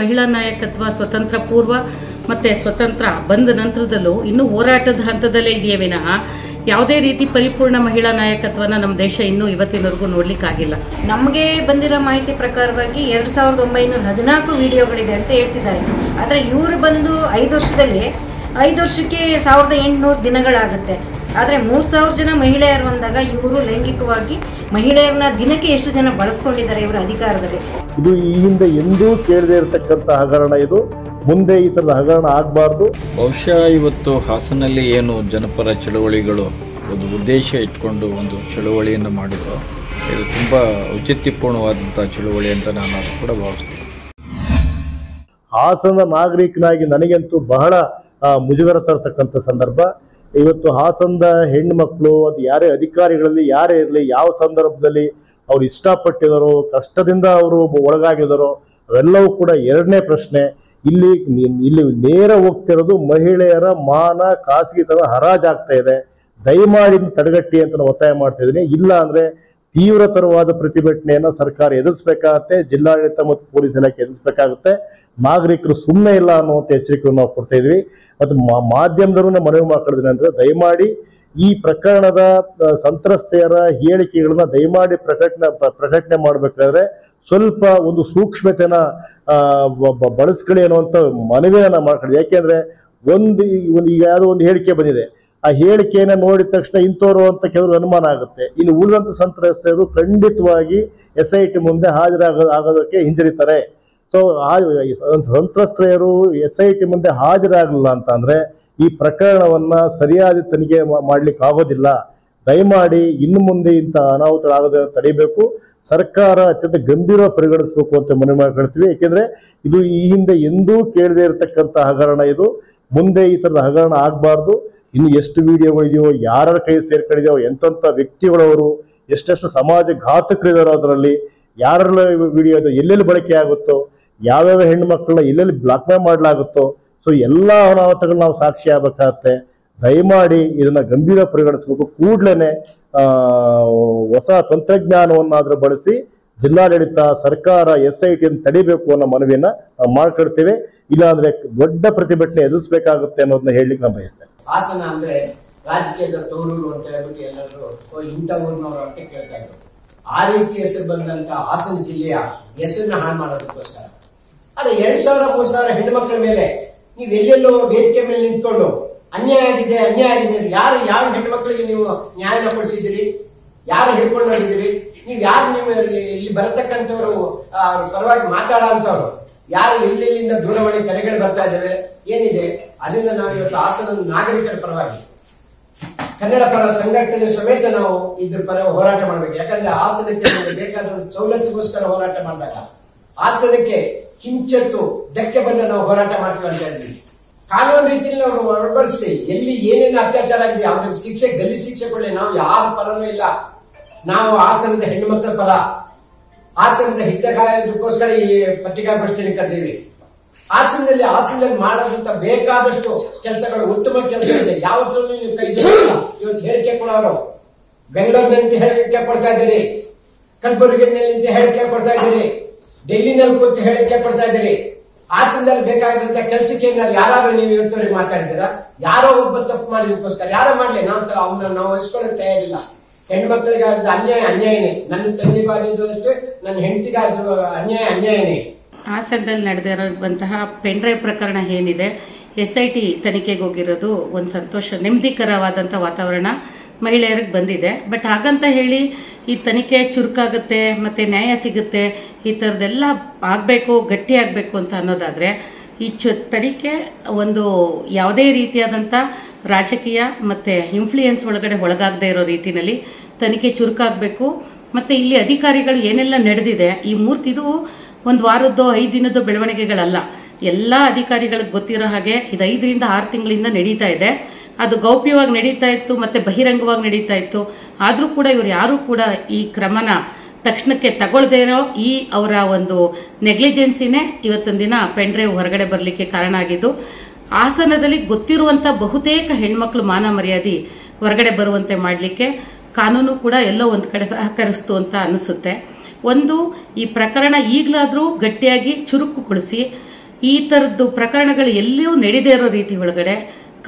ಮಹಿಳಾ ನಾಯಕತ್ವ ಸ್ವತಂತ್ರ ಪೂರ್ವ ಮತ್ತೆ ಸ್ವತಂತ್ರ ಬಂದ ನಂತರದಲ್ಲೂ ಇನ್ನೂ ಹೋರಾಟದ ಹಂತದಲ್ಲೇ ಇದೆಯೇ ವಿನಃ ಯಾವುದೇ ರೀತಿ ಪರಿಪೂರ್ಣ ಮಹಿಳಾ ನಾಯಕತ್ವನ ನಮ್ಮ ದೇಶ ಇನ್ನೂ ಇವತ್ತಿನವರೆಗೂ ನೋಡ್ಲಿಕ್ಕಾಗಿಲ್ಲ. ನಮಗೆ ಬಂದಿರೋ ಮಾಹಿತಿ ಪ್ರಕಾರವಾಗಿ ಎರಡು ಸಾವಿರದ ಒಂಬೈನೂರ ಹದಿನಾಲ್ಕು ವಿಡಿಯೋಗಳಿದೆ ಅಂತ ಹೇಳ್ತಿದ್ದಾರೆ. ಆದ್ರೆ ಇವರು ಬಂದು ಐದು ವರ್ಷದಲ್ಲಿ ಐದು ವರ್ಷಕ್ಕೆ ಸಾವಿರದ ಎಂಟುನೂರು ದಿನಗಳಾಗುತ್ತೆ. ಆದ್ರೆ ಮೂರ್ ಸಾವಿರ ಜನ ಮಹಿಳೆಯರು ಬಂದಾಗ ಇವರು ಲೈಂಗಿಕವಾಗಿ ಮಹಿಳೆಯರನ್ನ ದಿನಕ್ಕೆ ಎಷ್ಟು ಜನ ಬಳಸ್ಕೊಂಡಿದ್ದಾರೆ ಇವರ ಅಧಿಕಾರದಲ್ಲಿ? ಇದು ಈ ಹಿಂದೆ ಎಂದೂ ಕೇಳದೇ ಇರತಕ್ಕಂಥ ಹಗರಣ ಇದು. ಮುಂದೆ ಈ ಥರದ ಹಗರಣ ಆಗಬಾರ್ದು. ಬಹುಶಃ ಇವತ್ತು ಹಾಸನಲ್ಲಿ ಏನು ಜನಪರ ಚಳುವಳಿಗಳು ಒಂದು ಉದ್ದೇಶ ಇಟ್ಕೊಂಡು ಒಂದು ಚಳುವಳಿಯನ್ನು ಮಾಡಿದ್ರು. ಇದು ತುಂಬ ಔಚಿತ್ಯಪೂರ್ಣವಾದಂಥ ಚಳುವಳಿ ಅಂತ ನಾನು ಕೂಡ ಭಾವಿಸ್ತೀನಿ. ಹಾಸನ ನಾಗರಿಕನಾಗಿ ನನಗಂತೂ ಬಹಳ ಮುಜುಗರ ತರತಕ್ಕಂಥ ಸಂದರ್ಭ. ಇವತ್ತು ಹಾಸನದ ಹೆಣ್ಣು ಮಕ್ಕಳು ಅದು ಯಾರೇ ಅಧಿಕಾರಿಗಳಲ್ಲಿ, ಯಾರೇ ಇರಲಿ, ಯಾವ ಸಂದರ್ಭದಲ್ಲಿ ಅವ್ರು ಇಷ್ಟಪಟ್ಟಿದಾರೋ, ಕಷ್ಟದಿಂದ ಅವರು ಒಳಗಾಗಿದಾರೋ, ಅವೆಲ್ಲವೂ ಕೂಡ ಎರಡನೇ ಪ್ರಶ್ನೆ. ಇಲ್ಲಿ ಇಲ್ಲಿ ನೇರ ಹೋಗ್ತಿರೋದು ಮಹಿಳೆಯರ ಮಾನ, ಖಾಸಗಿತನ ಹರಾಜಾಗ್ತಾ ಇದೆ. ದಯಮಾಡಿ ತಡೆಗಟ್ಟಿ ಅಂತ ನಾನು ಒತ್ತಾಯ ಮಾಡ್ತಾ ಇದ್ದೀನಿ. ಇಲ್ಲ ಅಂದ್ರೆ ತೀವ್ರತರವಾದ ಪ್ರತಿಭಟನೆಯನ್ನ ಸರ್ಕಾರ ಎದುರಿಸಬೇಕಾಗತ್ತೆ, ಜಿಲ್ಲಾಡಳಿತ ಮತ್ತು ಪೊಲೀಸ್ ಇಲಾಖೆ ಎದುರಿಸಬೇಕಾಗುತ್ತೆ. ನಾಗರಿಕರು ಸುಮ್ಮನೆ ಇಲ್ಲ ಅನ್ನುವಂಥ ಎಚ್ಚರಿಕೆಯನ್ನು ನಾವು ಕೊಡ್ತಾ ಇದ್ವಿ. ಮತ್ತು ಮಾಧ್ಯಮದವರು ನಾವು ಮನವಿ ಮಾಡ್ಕೊಳ್ತೀನಿ ಅಂದ್ರೆ ದಯಮಾಡಿ ಈ ಪ್ರಕರಣದ ಸಂತ್ರಸ್ತೆಯರ ಹೇಳಿಕೆಗಳನ್ನ ದಯಮಾಡಿ ಪ್ರಕಟಣೆ ಪ್ರಕಟಣೆ ಮಾಡಬೇಕಾದ್ರೆ ಸ್ವಲ್ಪ ಒಂದು ಸೂಕ್ಷ್ಮತೆನ ಬಳಸ್ಕೊಳ್ಳಿ ಅನ್ನುವಂಥ ಮನವಿಯನ್ನ ಮಾಡ್ಕೊಳ್ಳಿ. ಯಾಕೆಂದ್ರೆ ಒಂದು ಒಂದು ಈಗ ಯಾವುದೋ ಒಂದು ಹೇಳಿಕೆ ಬಂದಿದೆ. ಆ ಹೇಳಿಕೆಯನ್ನು ನೋಡಿದ ತಕ್ಷಣ ಇಂಥವ್ರು ಅಂತ ಕೆಲವರು ಅನುಮಾನ ಆಗುತ್ತೆ. ಇನ್ನು ಉಳಿದಂಥ ಸಂತ್ರಸ್ತೆಯರು ಖಂಡಿತವಾಗಿ ಎಸ್ ಐ ಟಿ ಮುಂದೆ ಹಾಜರಾಗ, ಆಗೋದಕ್ಕೆ ಹಿಂಜರಿತಾರೆ. ಸೊ ಸಂತ್ರಸ್ತೆಯರು ಎಸ್ ಐ ಟಿ ಮುಂದೆ ಹಾಜರಾಗಲಿಲ್ಲ ಅಂತ ಅಂದರೆ ಈ ಪ್ರಕರಣವನ್ನು ಸರಿಯಾದ ತನಿಖೆ ಮಾಡಲಿಕ್ಕೆ ಆಗೋದಿಲ್ಲ. ದಯಮಾಡಿ ಇನ್ನು ಮುಂದೆ ಇಂಥ ಅನಾಹುತಗಳಾಗೋದನ್ನು ತಡಿಬೇಕು. ಸರ್ಕಾರ ಅತ್ಯಂತ ಗಂಭೀರ ಪರಿಗಣಿಸಬೇಕು ಅಂತ ಮನವಿ ಮಾಡ್ಕೊಳ್ತೀವಿ. ಏಕೆಂದರೆ ಇದು ಈ ಹಿಂದೆ ಎಂದೂ ಕೇಳದೇ ಇರತಕ್ಕಂಥ ಹಗರಣ ಇದು. ಮುಂದೆ ಈ ಥರದ ಹಗರಣ ಆಗಬಾರ್ದು. ಇನ್ನು ಎಷ್ಟು ವಿಡಿಯೋಗಳಿದೆಯೋ ಯಾರ ಕೈ ಸೇರ್ಕೊಂಡಿದೆಯೋ, ಎಂತೆಂಥ ವ್ಯಕ್ತಿಗಳವರು, ಎಷ್ಟೆಷ್ಟು ಸಮಾಜ ಘಾತಕರಿದಾರೋ ಅದರಲ್ಲಿ, ಯಾರೆಲ್ಲ ವಿಡಿಯೋ ಇದೆ ಎಲ್ಲೆಲ್ಲಿ ಬಳಕೆ ಆಗುತ್ತೋ, ಯಾವ್ಯಾವ ಹೆಣ್ಣು ಮಕ್ಕಳನ್ನ ಎಲ್ಲೆಲ್ಲಿ ಬ್ಲಾಕ್ ಮೇಲ್ ಮಾಡಲಾಗುತ್ತೋ ಸೊ ಎಲ್ಲ ಅನಾಹುತಗಳು ನಾವು ಸಾಕ್ಷಿ ಆಗ್ಬೇಕಾಗತ್ತೆ. ದಯಮಾಡಿ ಇದನ್ನ ಗಂಭೀರ ಪರಿಗಣಿಸಬೇಕು ಕೂಡ್ಲೇನೆ ಹೊಸ ತಂತ್ರಜ್ಞಾನವನ್ನಾದ್ರೂ ಬಳಸಿ ಜಿಲ್ಲಾಡಳಿತ, ಸರ್ಕಾರ ಎಸ್ ಐ ಟಿಯನ್ನು ತಡಿಬೇಕು ಅನ್ನೋ ಮನವಿಯನ್ನ ನಾವು ಮಾಡ್ಕೊಳ್ತೇವೆ. ಇಲ್ಲಾಂದ್ರೆ ದೊಡ್ಡ ಪ್ರತಿಭಟನೆ ಎದುರಿಸಬೇಕಾಗುತ್ತೆ ಅನ್ನೋದನ್ನ ಹೇಳಲಿಕ್ಕೆ ನಾನು ಬಯಸ್ತೇನೆ. ಹಾಸನ ಅಂದ್ರೆ ರಾಜಕೀಯದ ತೋರೂರು ಅಂತ ಹೇಳ್ಬಿಟ್ಟು ಎಲ್ಲರೂ ಇಂಥ ಊರಿನವರು ಅಂತ ಕೇಳ್ತಾ ಇದ್ರು. ಆ ರೀತಿ ಹೆಸರು ಬಂದಂತ ಹಾಸನ ಜಿಲ್ಲೆಯ ಹೆಸರನ್ನ ಹಾಳು ಮಾಡೋದಕ್ಕೋಸ್ಕರ. ಅದ ಎರಡ್ ಸಾವಿರ, ಮೂರ್ ಸಾವಿರ ಹೆಣ್ಮಕ್ಳ ಮೇಲೆ ನೀವು ಎಲ್ಲೆಲ್ಲೋ ವೇದಿಕೆ ಮೇಲೆ ನಿಂತ್ಕೊಂಡು ಅನ್ಯಾಯ ಆಗಿದೆ ಅನ್ಯಾಯ ಆಗಿದೆ ಯಾರು ಯಾರು ಹೆಣ್ಮಕ್ಳಿಗೆ ನೀವು ನ್ಯಾಯನ ಕೊಡಿಸಿದ್ದೀರಿ? ಯಾರು ಹಿಡ್ಕೊಂಡು ನೀವು ಯಾರು ನೀವು ಇಲ್ಲಿ ಬರತಕ್ಕಂಥವ್ರು ಪರವಾಗಿ ಮಾತಾಡೋ ಅಂತವ್ರು ಯಾರು ಎಲ್ಲೆಲ್ಲಿಂದ ದೂರವಾಣಿ ಕರೆಗಳು ಬರ್ತಾ ಇದ್ದಾವೆ? ಏನಿದೆ? ಅಲ್ಲಿಂದ ನಾವು ಇವತ್ತು ಹಾಸನ ನಾಗರಿಕರ ಪರವಾಗಿ, ಕನ್ನಡ ಪರ ಸಂಘಟನೆ ಸಮೇತ ನಾವು ಇದ್ರ ಪರ ಹೋರಾಟ ಮಾಡ್ಬೇಕು. ಯಾಕಂದ್ರೆ ಹಾಸನಕ್ಕೆ ಬೇಕಾದ ಸವಲತ್ತುಗೋಸ್ಕರ ಹೋರಾಟ ಮಾಡಿದಾಗ, ಹಾಸನಕ್ಕೆ ಕಿಂಚತ್ತು ಧಕ್ಕೆ ಬಂದ ನಾವು ಹೋರಾಟ ಮಾಡ್ತೀವಿ ಅಂತ ಹೇಳಿದ್ವಿ ಕಾನೂನು ರೀತಿಯಲ್ಲಿ ಅವರು ಅಳವಡಿಸ್ತೀವಿ ಎಲ್ಲಿ ಏನೇನು ಅತ್ಯಾಚಾರ ಆಗಿದೆ, ಅವ್ರಿಗೆ ಶಿಕ್ಷೆ, ಗಲ್ಲಿ ಶಿಕ್ಷೆ ಕೊಡಲಿ. ನಾವು ಯಾರ ಪರನೂ ಇಲ್ಲ. ನಾವು ಹಾಸನದ ಹೆಣ್ಣುಮಕ್ಕಳ ಫಲ ಹಾಸನದ ಕಾಯೋದಕ್ಕೋಸ್ಕರ ಈ ಪತ್ರಿಕಾಗೋಷ್ಠಿಯನ್ನು ಕರೆದೀವಿ ಹಾಸನದಲ್ಲಿ ಹಾಸನದಲ್ಲಿ ಮಾಡೋದಂತ ಬೇಕಾದಷ್ಟು ಕೆಲಸಗಳು, ಉತ್ತಮ ಕೆಲಸ ಇದೆ. ಯಾವತ್ತೂ ನೀವು ಕೈ ಇವತ್ತು ಹೇಳಿಕೆ ಕೊಡೋರು. ಬೆಂಗಳೂರಿನಂತೆ ಹೇಳಿಕೆ ಕೊಡ್ತಾ ಇದ್ದೀರಿ. ಕಲಬುರಗಿನಲ್ಲಿ ಹೇಳಿಕೆ ಕೊಡ್ತಾ ಇದ್ದೀರಿ. ಡೆಲ್ಲಿನಲ್ಲಿ ಕೂತು ಹೇಳಿಕೆ ಕೊಡ್ತಾ ಇದ್ದೀರಿ. ಹಾಸನದಲ್ಲಿ ಬೇಕಾಗಿದ್ದಂತ ಕೆಲಸಕ್ಕೆ ಯಾರು ನೀವು ಇವತ್ತುವರೆಗೆ ಮಾತಾಡಿದ್ದೀರಾ? ಯಾರೋ ಒಬ್ಬ ತಪ್ಪು ಮಾಡಿದಕ್ಕೋಸ್ಕರ ಯಾರೋ ಮಾಡ್ಲಿ? ನಾವು ಅವನ್ನ ಅವ್ನ ನಾವು ಹಚ್ಕೊಳ್ಳೋಕೆ ತಯಾರಿಲ್ಲ. ಹೆಣ್ಮಕ್ಳಿಗೆ ಆದ ಅನ್ಯಾಯ, ಅನ್ಯಾಯನೇ. ನನ್ನ ತಂದೆ ಆಗಿದ್ದು ಅಷ್ಟೇ, ನನ್ನ ಹೆಂಡತಿಗಾದ್ರು ಅನ್ಯಾಯ, ಅನ್ಯಾಯನೇ. ಹಾಸನದಲ್ಲಿ ನಡೆದಿರುವಂತಹ ಪೆನ್ಡ್ರೈವ್ ಪ್ರಕರಣ ಏನಿದೆ ಎಸ್ ಐ ಟಿ ತನಿಖೆಗೆ ಹೋಗಿರೋದು ಒಂದು ಸಂತೋಷ ನೆಮ್ಮದಿಕರವಾದಂಥ ವಾತಾವರಣ ಮಹಿಳೆಯರಿಗೆ ಬಂದಿದೆ. ಬಟ್ ಹಾಗಂತ ಹೇಳಿ, ಈ ತನಿಖೆ ಚುರುಕಾಗುತ್ತೆ, ಮತ್ತು ನ್ಯಾಯ ಸಿಗುತ್ತೆ, ಈ ಥರದ್ದೆಲ್ಲ ಆಗಬೇಕು, ಗಟ್ಟಿ ಆಗಬೇಕು ಅಂತ ಅನ್ನೋದಾದರೆ, ಈ ಚು, ತನಿಖೆ ಒಂದು ಯಾವುದೇ ರೀತಿಯಾದಂಥ ರಾಜಕೀಯ ಮತ್ತೆ ಇನ್ಫ್ಲೂಯೆನ್ಸ್ ಒಳಗಡೆ ಒಳಗಾಗದೇ ಇರೋ ರೀತಿಯಲ್ಲಿ ತನಿಖೆ ಚುರುಕಾಗಬೇಕು. ಮತ್ತೆ ಇಲ್ಲಿ ಅಧಿಕಾರಿಗಳು ಏನೆಲ್ಲ ನಡೆದಿದೆ, ಈ ಮೂರ್ತಿದು ಒಂದು ವಾರದ್ದು ಐದು ದಿನದ ಬೆಳವಣಿಗೆಗಳಲ್ಲ. ಎಲ್ಲ ಅಧಿಕಾರಿಗಳಿಗೆ ಗೊತ್ತಿರೋ ಹಾಗೆ ಇದು ಐದರಿಂದ ಆರು ತಿಂಗಳಿಂದ ನಡೀತಾ ಇದೆ. ಅದು ಗೌಪ್ಯವಾಗಿ ನಡೀತಾ ಇತ್ತು, ಮತ್ತೆ ಬಹಿರಂಗವಾಗಿ ನಡೀತಾ ಇತ್ತು. ಆದರೂ ಕೂಡ ಇವರು ಯಾರು ಕೂಡ ಈ ಕ್ರಮನ ತಕ್ಷಣಕ್ಕೆ ತಗೊಳ್ದೇ ಇರೋ ಈ ಅವರ ಒಂದು ನೆಗ್ಲಿಜೆನ್ಸಿನೇ ಇವತ್ತೊಂದಿನ ದಿನ ಪೆನ್ಡ್ರೈವ್ ಹೊರಗಡೆ ಬರಲಿಕ್ಕೆ ಕಾರಣ ಆಗಿದ್ದು. ಹಾಸನದಲ್ಲಿ ಗೊತ್ತಿರುವಂತ ಬಹುತೇಕ ಹೆಣ್ಮಕ್ಳು ಮಾನ ಮರ್ಯಾದೆ ಹೊರಗಡೆ ಬರುವಂತೆ ಮಾಡಲಿಕ್ಕೆ ಕಾನೂನು ಕೂಡ ಎಲ್ಲೋ ಒಂದು ಕಡೆ ಸಹಕರಿಸ್ತು ಅಂತ ಅನಿಸುತ್ತೆ. ಒಂದು, ಈ ಪ್ರಕರಣ ಈಗಲಾದರೂ ಗಟ್ಟಿಯಾಗಿ ಚುರುಕುಗೊಳಿಸಿ ಈ ಥರದ್ದು ಪ್ರಕರಣಗಳು ಎಲ್ಲಿಯೂ ನಡೆದೇ ಇರೋ ರೀತಿ ಒಳಗಡೆ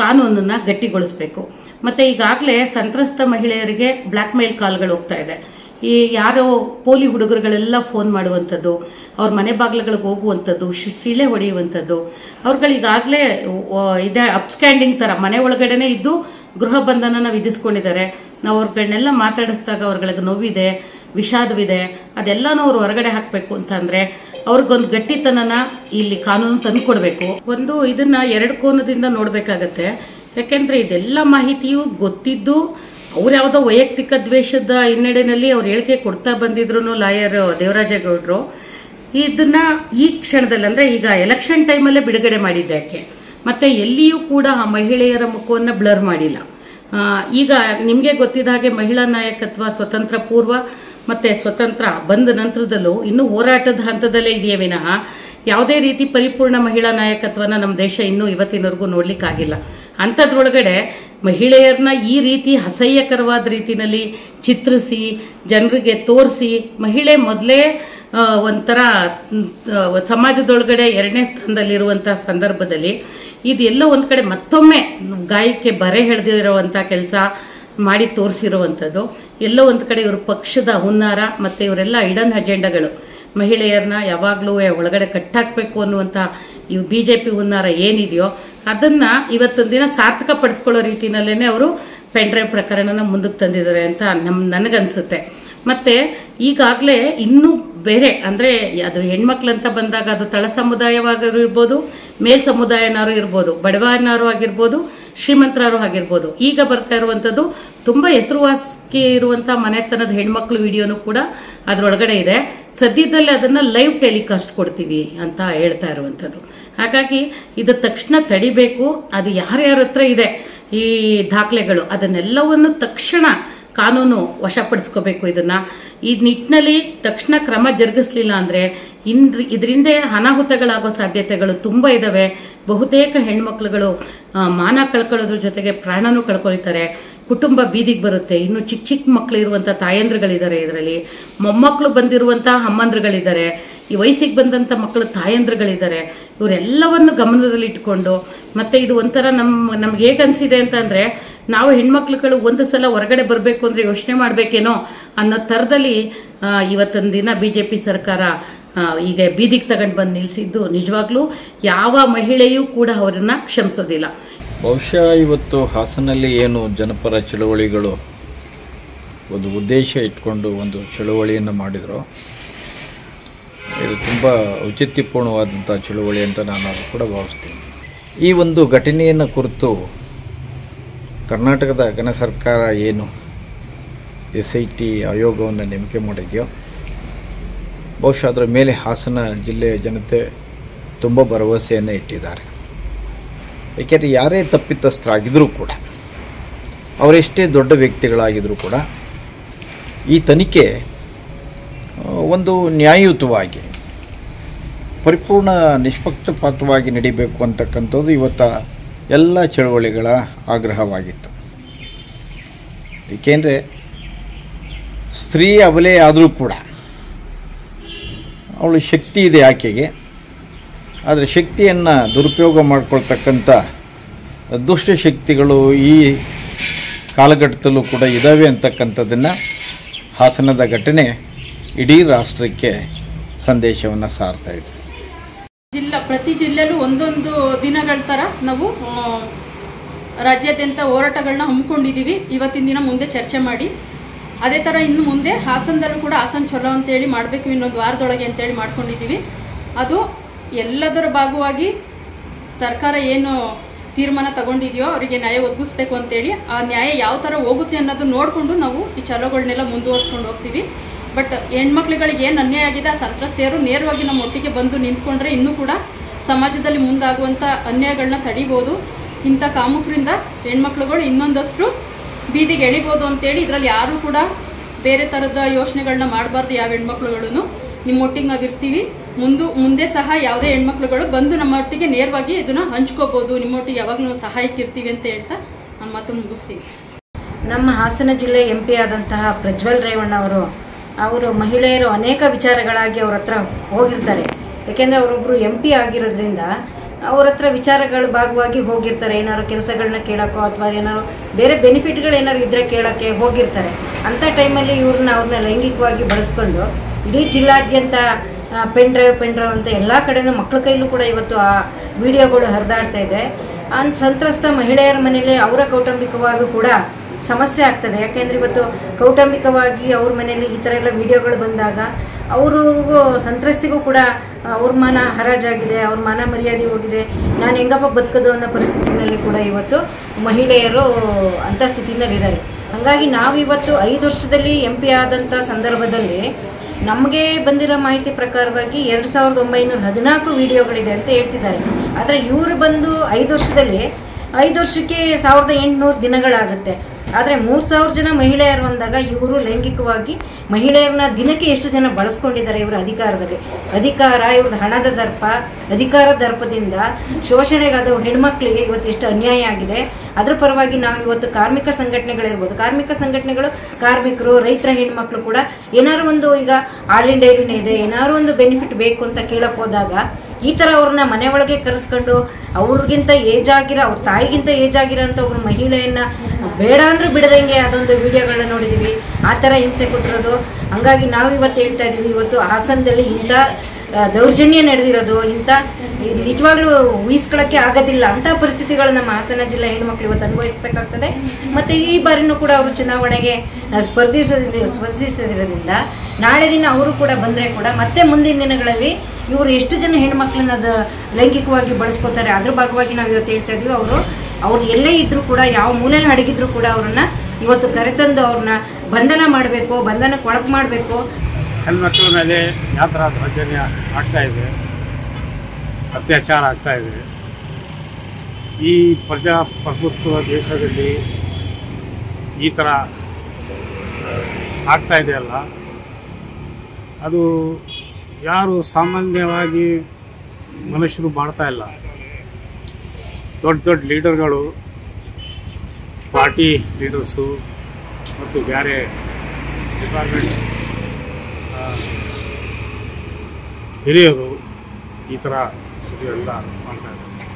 ಕಾನೂನನ್ನ ಗಟ್ಟಿಗೊಳಿಸಬೇಕು. ಮತ್ತೆ ಈಗಾಗಲೇ ಸಂತ್ರಸ್ತ ಮಹಿಳೆಯರಿಗೆ ಬ್ಲ್ಯಾಕ್ ಮೇಲ್ ಕಾಲ್ಗಳು ಹೋಗ್ತಾ ಇದೆ. ಈ ಯಾರೋ ಪೋಲಿ ಹುಡುಗರುಗಳೆಲ್ಲ ಫೋನ್ ಮಾಡುವಂಥದ್ದು, ಅವ್ರ ಮನೆ ಬಾಗಿಲುಗಳಿಗೆ ಹೋಗುವಂಥದ್ದು ಸೀಳೆ ಹೊಡೆಯುವಂಥದ್ದು. ಅವ್ರುಗಳಿಗಾಗಲೇ ಇದೆ ಅಪ್ಸ್ಕ್ಯಾಂಡಿಂಗ್ ತರ, ಮನೆ ಒಳಗಡೆನೇ ಇದ್ದು ಗೃಹ ಬಂಧನನ ವಿಧಿಸ್ಕೊಂಡಿದ್ದಾರೆ ನಾವು ಅವ್ರಗಳನ್ನೆಲ್ಲ ಮಾತಾಡಿಸಿದಾಗ ಅವ್ರಗಳಿಗೆ ನೋವಿದೆ, ವಿಷಾದವಿದೆ, ಅದೆಲ್ಲನೂ ಅವ್ರು ಹೊರಗಡೆ ಹಾಕಬೇಕು ಅಂತ ಅಂದ್ರೆ ಅವ್ರಿಗೊಂದು ಗಟ್ಟಿತನನ ಇಲ್ಲಿ ಕಾನೂನು ತಂದು ಕೊಡಬೇಕು. ಒಂದು ಇದನ್ನ ಎರಡು ಕೋನದಿಂದ ನೋಡಬೇಕಾಗತ್ತೆ. ಯಾಕೆಂದರೆ ಇದೆಲ್ಲ ಮಾಹಿತಿಯು ಗೊತ್ತಿದ್ದು ಅವ್ರು ಯಾವುದೋ ವೈಯಕ್ತಿಕ ದ್ವೇಷದ ಹಿನ್ನಡೆಯಲ್ಲಿ ಅವ್ರು ಹೇಳಿಕೆ ಕೊಡ್ತಾ ಬಂದಿದ್ರು ಲಾಯರ್ ದೇವರಾಜೇಗೌಡರು. ಇದನ್ನ ಈ ಕ್ಷಣದಲ್ಲಿ ಅಂದ್ರೆ ಈಗ ಎಲೆಕ್ಷನ್ ಟೈಮಲ್ಲೇ ಬಿಡುಗಡೆ ಮಾಡಿದ್ದಕ್ಕೆ ಮತ್ತೆ ಎಲ್ಲಿಯೂ ಕೂಡ ಆ ಮಹಿಳೆಯರ ಮುಖವನ್ನ ಬ್ಲರ್ ಮಾಡಿಲ್ಲ. ಈಗ ನಿಮಗೆ ಗೊತ್ತಿದ ಹಾಗೆ ಮಹಿಳಾ ನಾಯಕತ್ವ ಸ್ವತಂತ್ರ ಪೂರ್ವ ಮತ್ತೆ ಸ್ವತಂತ್ರ ಬಂದ ನಂತರದಲ್ಲೂ ಇನ್ನೂ ಹೋರಾಟದ ಹಂತದಲ್ಲೇ ಇದೆಯೇ ವಿನಃ? ಯಾವುದೇ ರೀತಿ ಪರಿಪೂರ್ಣ ಮಹಿಳಾ ನಾಯಕತ್ವನ ನಮ್ಮ ದೇಶ ಇನ್ನೂ ಇವತ್ತಿನವರೆಗೂ ನೋಡ್ಲಿಕ್ಕಾಗಿಲ್ಲ. ಅಂಥದ್ರೊಳಗಡೆ ಮಹಿಳೆಯರನ್ನ ಈ ರೀತಿ ಅಸಹ್ಯಕರವಾದ ರೀತಿಯಲ್ಲಿ ಚಿತ್ರಿಸಿ, ಜನರಿಗೆ ತೋರಿಸಿ, ಮಹಿಳೆ ಮೊದಲೇ ಒಂಥರ ಸಮಾಜದೊಳಗಡೆ ಎರಡನೇ ಸ್ಥಾನದಲ್ಲಿರುವಂಥ ಸಂದರ್ಭದಲ್ಲಿ ಇದೆಲ್ಲ ಒಂದು ಕಡೆ ಮತ್ತೊಮ್ಮೆ ಗಾಯಕ್ಕೆ ಬರೆ ಹಿಡಿದಿರುವಂಥ ಕೆಲಸ ಮಾಡಿ ತೋರಿಸಿರುವಂಥದ್ದು ಎಲ್ಲೋ ಒಂದು ಕಡೆ ಇವರು ಪಕ್ಷದ ಹುನ್ನಾರ ಮತ್ತೆ ಇವರೆಲ್ಲ ಇಡನ್ ಅಜೆಂಡಾಗಳು. ಮಹಿಳೆಯರನ್ನ ಯಾವಾಗಲೂ ಒಳಗಡೆ ಕಟ್ಟಾಕಬೇಕು ಅನ್ನುವಂಥ ಇವು ಬಿಜೆಪಿ ಹುನ್ನಾರ ಏನಿದೆಯೋ ಅದನ್ನ ಇವತ್ತೊಂದು ದಿನ ಸಾರ್ಥಕ ಪಡಿಸ್ಕೊಳ್ಳೋ ರೀತಿನಲ್ಲೇನೆ ಅವರು ಪೆಂಡ್ರೈವ್ ಪ್ರಕರಣನ ಮುಂದಕ್ಕೆ ತಂದಿದ್ದಾರೆ ಅಂತ ನಮ್, ನನಗನ್ಸುತ್ತೆ. ಮತ್ತೆ ಈಗಾಗಲೇ ಇನ್ನೂ ಬೇರೆ, ಅಂದ್ರೆ ಅದು ಹೆಣ್ಮಕ್ಳಂತ ಬಂದಾಗ ಅದು ತಳ ಸಮುದಾಯವಾಗಿರ್ಬೋದು ಮೇಲ್ ಸಮುದಾಯನಾರು ಇರ್ಬೋದು, ಬಡವನಾರು ಆಗಿರ್ಬೋದು, ಶ್ರೀಮಂತರಾರು ಆಗಿರ್ಬೋದು. ಈಗ ಬರ್ತಾ ಇರುವಂತದ್ದು ತುಂಬಾ ಹೆಸರುವಾಸಿ ಇರುವಂತಹ ಮನೆತನದ ಹೆಣ್ಮಕ್ಳು ವಿಡಿಯೋನು ಕೂಡ ಅದ್ರೊಳಗಡೆ ಇದೆ. ಸದ್ಯದಲ್ಲೇ ಅದನ್ನ ಲೈವ್ ಟೆಲಿಕಾಸ್ಟ್ ಕೊಡ್ತೀವಿ ಅಂತ ಹೇಳ್ತಾ ಇರುವಂತದ್ದು. ಹಾಗಾಗಿ ಇದು ತಕ್ಷಣ ತಡಿಬೇಕು. ಅದು ಯಾರ್ಯಾರ ಹತ್ರ ಇದೆ ಈ ದಾಖಲೆಗಳು. ಅದನ್ನೆಲ್ಲವನ್ನು ತಕ್ಷಣ ಕಾನೂನು ವಶಪಡಿಸ್ಕೋಬೇಕು ಇದನ್ನ. ಈ ನಿಟ್ಟಿನಲ್ಲಿ ತಕ್ಷಣ ಕ್ರಮ ಜರುಗಿಸ್ಲಿಲ್ಲ ಅಂದ್ರೆ ಇಂದ್ರ ಇದರಿಂದ ಅನಾಹುತಗಳಾಗೋ ಸಾಧ್ಯತೆಗಳು ತುಂಬಾ ಇದಾವೆ. ಬಹುತೇಕ ಹೆಣ್ಮಕ್ಳುಗಳು ಮಾನ ಕಳ್ಕೊಳ್ಳೋದ್ರ ಜೊತೆಗೆ ಪ್ರಾಣನೂ ಕಳ್ಕೊಳ್ತಾರೆ. ಕುಟುಂಬ ಬೀದಿಗೆ ಬರುತ್ತೆ. ಇನ್ನು ಚಿಕ್ಕ ಚಿಕ್ಕ ಮಕ್ಕಳು ಇರುವಂತ ತಾಯಂದ್ರಗಳಿದ್ದಾರೆ ಇದರಲ್ಲಿ. ಮೊಮ್ಮಕ್ಕಳು ಬಂದಿರುವಂತಹ ಅಮ್ಮಂದ್ರುಗಳಿದ್ದಾರೆ. ಈ ವಯಸ್ಸಿಗೆ ಬಂದಂಥ ಮಕ್ಕಳು ತಾಯಂದ್ರಗಳಿದ್ದಾರೆ, ಇವರೆಲ್ಲವನ್ನು ಗಮನದಲ್ಲಿ ಇಟ್ಕೊಂಡು, ಮತ್ತೆ ಇದು ಒಂಥರ ನಮ್ಮ ನಮ್ಗೆ ಹೇಗೆ ಅನಿಸಿದೆ ಅಂತ ಅಂದ್ರೆ, ನಾವು ಹೆಣ್ಮಕ್ಳುಗಳು ಒಂದು ಸಲ ಹೊರಗಡೆ ಬರಬೇಕು ಅಂದರೆ ಯೋಚನೆ ಮಾಡಬೇಕೇನೋ ಅನ್ನೋ ಥರದಲ್ಲಿ ಇವತ್ತೊಂದು ದಿನ ಪಿ ಸರ್ಕಾರ ಈಗ ಬೀದಿಗೆ ತಗೊಂಡು ಬಂದು ನಿಲ್ಲಿಸಿದ್ದು ನಿಜವಾಗ್ಲೂ ಯಾವ ಮಹಿಳೆಯೂ ಕೂಡ ಅವರನ್ನು ಕ್ಷಮಿಸೋದಿಲ್ಲ. ಬಹುಶಃ ಇವತ್ತು ಹಾಸನಲ್ಲಿ ಏನು ಜನಪರ ಚಳುವಳಿಗಳು, ಒಂದು ಉದ್ದೇಶ ಇಟ್ಕೊಂಡು ಒಂದು ಚಳುವಳಿಯನ್ನು ಮಾಡಿದರು ಇದು ತುಂಬ ಔಚಿತ್ಯಪೂರ್ಣವಾದಂಥ ಚಳುವಳಿ ಅಂತ ನಾನು ಅದು ಕೂಡ ಭಾವಿಸ್ತೀನಿ. ಈ ಒಂದು ಘಟನೆಯನ್ನು ಕುರಿತು ಕರ್ನಾಟಕದ ಘನ ಸರ್ಕಾರ ಏನು ಎಸ್ ಐ ಟಿ ಆಯೋಗವನ್ನು ನೇಮಿಕೆ ಮಾಡಿದೆಯೋ, ಬಹುಶಃ ಅದರ ಮೇಲೆ ಹಾಸನ ಜಿಲ್ಲೆಯ ಜನತೆ ತುಂಬ ಭರವಸೆಯನ್ನು ಇಟ್ಟಿದ್ದಾರೆ. ಏಕೆಂದರೆ ಯಾರೇ ತಪ್ಪಿತಸ್ಥರಾಗಿದ್ದರೂ ಕೂಡ, ಅವರೆಷ್ಟೇ ದೊಡ್ಡ ವ್ಯಕ್ತಿಗಳಾಗಿದ್ದರೂ ಕೂಡ, ಈ ತನಿಖೆ ಒಂದು ನ್ಯಾಯಯುತವಾಗಿ, ಪರಿಪೂರ್ಣ ನಿಷ್ಪಕ್ಷಪಾತವಾಗಿ ನಡಿಬೇಕು ಅಂತಕ್ಕಂಥದ್ದು ಇವತ್ತ ಎಲ್ಲ ಚಳುವಳಿಗಳ ಆಗ್ರಹವಾಗಿತ್ತು. ಏಕೆಂದರೆ ಸ್ತ್ರೀ ಅಬಲೆ ಆದರೂ ಕೂಡ ಅವಳು ಶಕ್ತಿ ಇದೆ ಆಕೆಗೆ. ಆದರೆ ಶಕ್ತಿಯನ್ನು ದುರುಪಯೋಗ ಮಾಡಿಕೊಳ್ತಕ್ಕಂಥ ಶಕ್ತಿಗಳು ಈ ಕಾಲಘಟ್ಟದಲ್ಲೂ ಕೂಡ ಇದ್ದಾವೆ ಅಂತಕ್ಕಂಥದ್ದನ್ನು ಹಾಸನದ ಘಟನೆ ಇಡೀ ರಾಷ್ಟ್ರಕ್ಕೆ ಸಂದೇಶವನ್ನು ಸಾರ್ತಾ ಇದೆ. ಜಿಲ್ಲಾ, ಪ್ರತಿ ಜಿಲ್ಲೆಯಲ್ಲೂ ಒಂದೊಂದು ದಿನಗಳ ಥರ ನಾವು ರಾಜ್ಯಾದ್ಯಂತ ಹೋರಾಟಗಳನ್ನ ಹಮ್ಮಿಕೊಂಡಿದ್ದೀವಿ ಇವತ್ತಿನ ದಿನ ಮುಂದೆ ಚರ್ಚೆ ಮಾಡಿ. ಅದೇ ಥರ ಇನ್ನು ಮುಂದೆ ಹಾಸನದಲ್ಲೂ ಕೂಡ ಹಾಸನ ಚಲೋ ಅಂತೇಳಿ ಮಾಡಬೇಕು. ಇನ್ನೊಂದು ವಾರದೊಳಗೆ ಅಂತೇಳಿ ಮಾಡ್ಕೊಂಡಿದ್ದೀವಿ ಅದು ಎಲ್ಲದರ ಭಾಗವಾಗಿ ಸರ್ಕಾರ ಏನು ತೀರ್ಮಾನ ತಗೊಂಡಿದೆಯೋ ಅವರಿಗೆ ನ್ಯಾಯ ಒದಗಿಸ್ಬೇಕು ಅಂತೇಳಿ ಆ ನ್ಯಾಯ ಯಾವ ಥರ ಹೋಗುತ್ತೆ ಅನ್ನೋದು ನೋಡಿಕೊಂಡು ನಾವು ಈ ಚಲೋಗಳನ್ನೆಲ್ಲ ಮುಂದುವರ್ಸ್ಕೊಂಡು ಹೋಗ್ತೀವಿ. ಬಟ್ ಹೆಣ್ಮಕ್ಳುಗಳಿಗೆ ಏನು ಅನ್ಯಾಯ ಆಗಿದೆ, ಆ ಸಂತ್ರಸ್ತೆಯರು ನೇರವಾಗಿ ನಮ್ಮ ಒಟ್ಟಿಗೆ ಬಂದು ನಿಂತ್ಕೊಂಡ್ರೆ ಇನ್ನೂ ಕೂಡ ಸಮಾಜದಲ್ಲಿ ಮುಂದಾಗುವಂಥ ಅನ್ಯಾಯಗಳನ್ನ ತಡಿಬೋದು. ಇಂಥ ಕಾಮುಕರಿಂದ ಹೆಣ್ಮಕ್ಳುಗಳು ಇನ್ನೊಂದಷ್ಟು ಬೀದಿಗೆ ಎಳಿಬೋದು ಅಂತೇಳಿ ಇದರಲ್ಲಿ ಯಾರೂ ಕೂಡ ಬೇರೆ ಥರದ ಯೋಚನೆಗಳನ್ನ ಮಾಡಬಾರ್ದು ಯಾವ ಹೆಣ್ಮಕ್ಳುಗಳು ನಿಮ್ಮೊಟ್ಟಿಗೆ ನಾವು ಇರ್ತೀವಿ ಮುಂದು, ಮುಂದೆ ಸಹ ಯಾವುದೇ ಹೆಣ್ಮಕ್ಳುಗಳು ಬಂದು ನಮ್ಮ ಒಟ್ಟಿಗೆ ನೇರವಾಗಿ ಇದನ್ನು ಹಂಚ್ಕೋಬೋದು. ನಿಮ್ಮೊಟ್ಟಿಗೆ ಯಾವಾಗ ನಾವು ಸಹಾಯಕ್ಕೆ ಇರ್ತೀವಿ ಅಂತ ಹೇಳ್ತಾ ನಮ್ಮ ಮಾತು ಮುಗಿಸ್ತೀವಿ ನಮ್ಮ ಹಾಸನ ಜಿಲ್ಲೆ ಎಂ ಪಿ ಆದಂತಹ ಪ್ರಜ್ವಲ್ ರೇವಣ್ಣ ಅವರು ಅವರು ಮಹಿಳೆಯರು ಅನೇಕ ವಿಚಾರಗಳಾಗಿ ಅವ್ರ ಹತ್ರ ಹೋಗಿರ್ತಾರೆ. ಯಾಕೆಂದರೆ ಅವರೊಬ್ಬರು ಎಂ ಪಿ ಆಗಿರೋದ್ರಿಂದ ಅವ್ರ ಹತ್ರ ವಿಚಾರಗಳ ಭಾಗವಾಗಿ ಹೋಗಿರ್ತಾರೆ. ಏನಾದ್ರು ಕೆಲಸಗಳನ್ನ ಕೇಳೋಕ್ಕೋ ಅಥವಾ ಏನಾದ್ರು ಬೇರೆ ಬೆನಿಫಿಟ್ಗಳು ಏನಾದ್ರು ಇದ್ದರೆ ಕೇಳೋಕ್ಕೆ ಹೋಗಿರ್ತಾರೆ. ಅಂಥ ಟೈಮಲ್ಲಿ ಇವ್ರನ್ನ ಅವ್ರನ್ನ ಲೈಂಗಿಕವಾಗಿ ಬಳಸ್ಕೊಂಡು ಇಡೀ ಜಿಲ್ಲಾದ್ಯಂತ ಪೆನ್ ಡ್ರೈವ್ ಪೆನ್ ಅಂತ ಎಲ್ಲ ಕಡೆನೂ ಮಕ್ಕಳ ಕೈಲೂ ಕೂಡ ಇವತ್ತು ಆ ವಿಡಿಯೋಗಳು ಹರಿದಾಡ್ತಾ ಇದೆ. ಆ ಸಂತ್ರಸ್ತ ಮಹಿಳೆಯರ ಮನೇಲಿ ಅವರ ಕೌಟುಂಬಿಕವಾಗೂ ಕೂಡ ಸಮಸ್ಯೆ ಆಗ್ತದೆ. ಯಾಕೆಂದ್ರೆ ಇವತ್ತು ಕೌಟುಂಬಿಕವಾಗಿ ಅವ್ರ ಮನೆಯಲ್ಲಿ ಈ ಥರ ಎಲ್ಲ ವಿಡಿಯೋಗಳು ಬಂದಾಗ ಅವ್ರಿಗೂ ಸಂತ್ರಸ್ತಿಗೂ ಕೂಡ ಅವ್ರ ಮಾನ ಹರಾಜಾಗಿದೆ, ಅವ್ರ ಮಾನ ಮರ್ಯಾದೆ ಹೋಗಿದೆ. ನಾನು ಹೆಂಗಪ್ಪ ಬದುಕೋದು ಅನ್ನೋ ಪರಿಸ್ಥಿತಿನಲ್ಲಿ ಕೂಡ ಇವತ್ತು ಮಹಿಳೆಯರು ಅಂಥ ಸ್ಥಿತಿನಲ್ಲಿದ್ದಾರೆ ಹಾಗಾಗಿ ನಾವಿವತ್ತು ಐದು ವರ್ಷದಲ್ಲಿ ಎಂ ಪಿ ಆದಂಥ ಸಂದರ್ಭದಲ್ಲಿ ನಮಗೆ ಬಂದಿರೋ ಮಾಹಿತಿ ಪ್ರಕಾರವಾಗಿ ಎರಡು ಸಾವಿರದ ಒಂಬೈನೂರ ಹದಿನಾಲ್ಕು ವಿಡಿಯೋಗಳಿದೆ ಅಂತ ಹೇಳ್ತಿದ್ದಾರೆ. ಆದರೆ ಇವರು ಬಂದು ಐದು ವರ್ಷದಲ್ಲಿ, ಐದು ವರ್ಷಕ್ಕೆ ಸಾವಿರದ ಎಂಟುನೂರು ದಿನಗಳಾಗುತ್ತೆ. ಆದರೆ ಮೂರು ಸಾವಿರ ಜನ ಮಹಿಳೆಯರು ಅಂದಾಗ ಇವರು ಲೈಂಗಿಕವಾಗಿ ಮಹಿಳೆಯರನ್ನ ದಿನಕ್ಕೆ ಎಷ್ಟು ಜನ ಬಳಸ್ಕೊಂಡಿದ್ದಾರೆ ಇವರ ಅಧಿಕಾರದಲ್ಲಿ? ಅಧಿಕಾರ ಇವ್ರದ್ದು ಹಣದ ದರ್ಪ, ಅಧಿಕಾರ ದರ್ಪದಿಂದ ಶೋಷಣೆಗಾದ ಹೆಣ್ಮಕ್ಳಿಗೆ ಇವತ್ತು ಎಷ್ಟು ಅನ್ಯಾಯ ಆಗಿದೆ. ಅದ್ರ ಪರವಾಗಿ ನಾವು ಇವತ್ತು ಕಾರ್ಮಿಕ ಸಂಘಟನೆಗಳಿರ್ಬೋದು. ಕಾರ್ಮಿಕ ಸಂಘಟನೆಗಳು, ಕಾರ್ಮಿಕರು, ರೈತರ ಹೆಣ್ಮಕ್ಳು ಕೂಡ ಏನಾರು ಒಂದು ಈಗ ಆಲ್ ಇಂಡಿಯಾ ಇದೆ ಏನಾರು ಒಂದು ಬೆನಿಫಿಟ್ ಬೇಕು ಅಂತ ಕೇಳಕ್ ಹೋದಾಗ ಈ ಥರ ಅವ್ರನ್ನ ಮನೆ ಒಳಗೆ ಕರೆಸ್ಕೊಂಡು ಅವ್ರಿಗಿಂತ ಏಜ್ ಆಗಿರೋ, ಅವ್ರ ತಾಯಿಗಿಂತ ಏಜ್ ಆಗಿರೋ ಅಂತ ಒಬ್ರು ಮಹಿಳೆಯನ್ನ ಬೇಡ ಅಂದ್ರೂ ಬಿಡದಂಗೆ ಅದೊಂದು ವಿಡಿಯೋಗಳನ್ನ ನೋಡಿದೀವಿ. ಆ ಥರ ಹಿಂಸೆ ಕೊಟ್ಟಿರೋದು. ಹಂಗಾಗಿ ನಾವು ಇವತ್ತು ಹೇಳ್ತಾ ಇದೀವಿ, ಇವತ್ತು ಹಾಸನದಲ್ಲಿ ಇಂಥ ದೌರ್ಜನ್ಯ ನಡೆದಿರೋದು, ಇಂಥ ನಿಜವಾಗ್ಲೂ ಊಹಿಸ್ಕೊಳ್ಳೋಕ್ಕೆ ಆಗೋದಿಲ್ಲ ಅಂತ ಪರಿಸ್ಥಿತಿಗಳು ನಮ್ಮ ಹಾಸನ ಜಿಲ್ಲೆ ಹೆಣ್ಮಕ್ಳು ಇವತ್ತು ಅನುಭವಿಸಬೇಕಾಗ್ತದೆ. ಮತ್ತೆ ಈ ಬಾರಿನೂ ಕೂಡ ಅವರು ಚುನಾವಣೆಗೆ ಸ್ಪರ್ಧಿಸೋದ್ರಿಂದ ಸ್ಪರ್ಧಿಸೋದ್ರಿಂದ ನಾಳೆ ದಿನ ಅವರು ಕೂಡ ಬಂದರೆ ಕೂಡ ಮತ್ತೆ ಮುಂದಿನ ದಿನಗಳಲ್ಲಿ ಇವರು ಎಷ್ಟು ಜನ ಹೆಣ್ಮಕ್ಳನ್ನ ಅದು ಲೈಂಗಿಕವಾಗಿ ಬಳಸ್ಕೊತಾರೆ ಅದ್ರ ಭಾಗವಾಗಿ ನಾವು ಇವತ್ತು ಹೇಳ್ತಾ ಇದೀವಿ. ಅವರು, ಅವ್ರು ಎಲ್ಲೇ ಇದ್ರೂ ಕೂಡ, ಯಾವ ಮೂಲೆಯಲ್ಲಿ ಅಡಗಿದ್ರು ಕೂಡ ಅವ್ರನ್ನ ಇವತ್ತು ಕರೆತಂದು ಅವ್ರನ್ನ ಬಂಧನ ಮಾಡಬೇಕು, ಬಂಧನಕ್ಕೆ ಒಳಗೆ ಮಾಡಬೇಕು. ಹೆಣ್ಮಕ್ಳ ಮೇಲೆ ಯಾವ ಥರ ದೌರ್ಜನ್ಯ ಆಗ್ತಾ ಇದೆ, ಅತ್ಯಾಚಾರ ಆಗ್ತಾ ಇದೆ. ಈ ಪ್ರಜಾಪ್ರಭುತ್ವ ದೇಶದಲ್ಲಿ ಈ ಥರ ಆಗ್ತಾ ಇದೆಯಲ್ಲ ಅದು ಯಾರು ಸಾಮಾನ್ಯವಾಗಿ ಮನುಷ್ಯರು ಮಾಡ್ತಾ ಇಲ್ಲ. ದೊಡ್ಡ ದೊಡ್ಡ ಲೀಡರ್ಗಳು, ಪಾರ್ಟಿ ಲೀಡರ್ಸು ಮತ್ತು ಬೇರೆ ಡಿಪಾರ್ಟ್ಮೆಂಟ್ಸ್ ಹಿರಿಯರು ಈ ಥರ ಇದೆಲ್ಲ ಮಾಡ್ತಾ ಇದ್ದಾರೆ.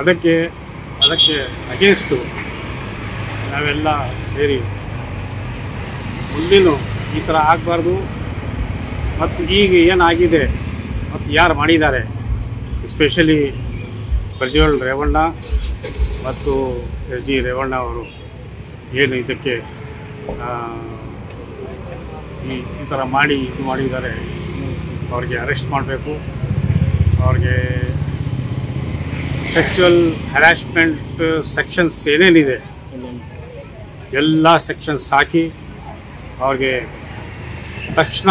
ಅದಕ್ಕೆ ಅದಕ್ಕೆ ಅಗೇನ್ಸ್ಟು ನಾವೆಲ್ಲ ಸೇರಿ ಮುಂದಿನ ಈ ಥರ ಆಗಬಾರ್ದು. ಮತ್ತು ಈಗ ಏನಾಗಿದೆ ಮತ್ತು ಯಾರು ಮಾಡಿದ್ದಾರೆ? ಎಸ್ಪೆಷಲಿ ಪ್ರಜ್ವಲ್ ರೇವಣ್ಣ ಮತ್ತು ಎಸ್ ಡಿ ರೇವಣ್ಣ ಅವರು ಏನು ಇದಕ್ಕೆ ಈ ಈ ಥರ ಮಾಡಿ ಇದು ಮಾಡಿದ್ದಾರೆ, ಅವ್ರಿಗೆ ಅರೆಸ್ಟ್ ಮಾಡಬೇಕು. ಅವ್ರಿಗೆ ಸೆಕ್ಸುವಲ್ ಹ್ಯಾರಾಸ್ಮೆಂಟ್ ಸೆಕ್ಷನ್ಸ್ ಏನೇನಿದೆ, ಎಲ್ಲ ಸೆಕ್ಷನ್ಸ್ ಹಾಕಿ ಅವ್ರಿಗೆ ತಕ್ಷಣ